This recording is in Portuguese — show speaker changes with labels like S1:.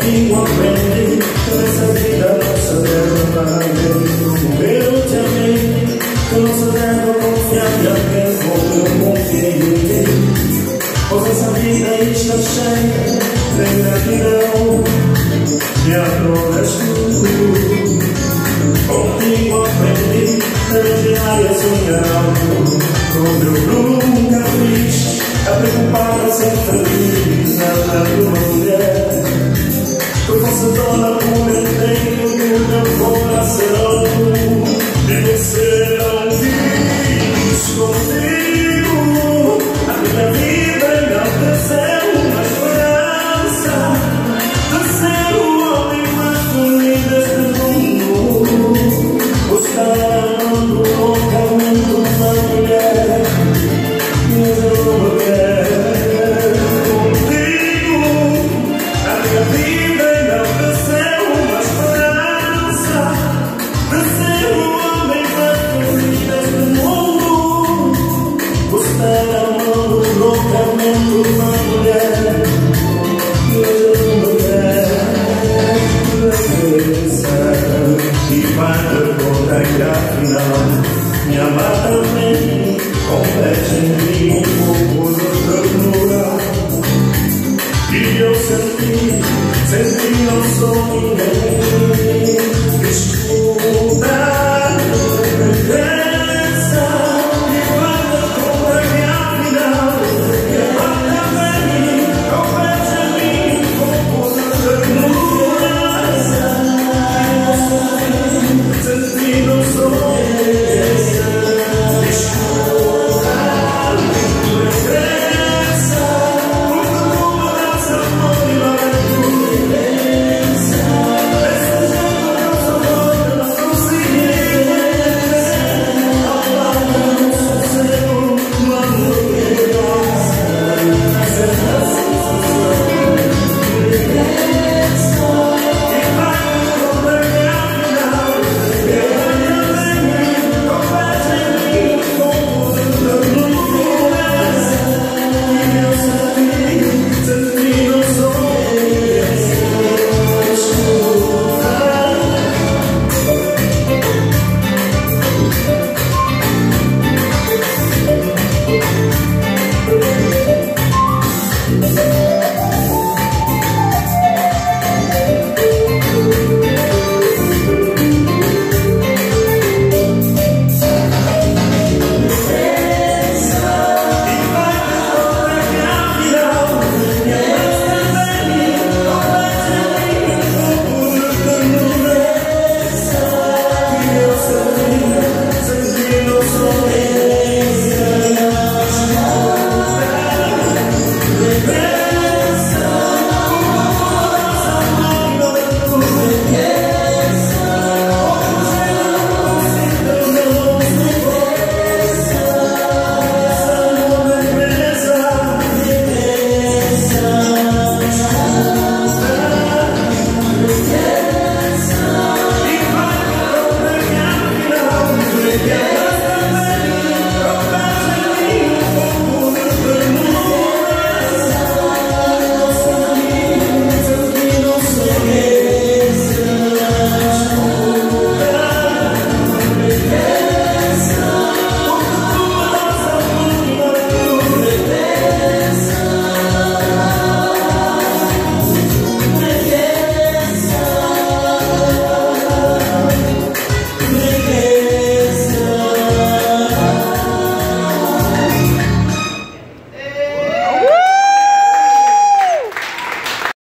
S1: que o aprende com essa vida nossa dela O meu não cansa dela confiar e como eu confiei em ti Pois essa vida está cheia de gratidão e adoras tudo Contigo aprendi a vigiar e a sonhar com meu Fosse dona por inteiro do meu coração. E você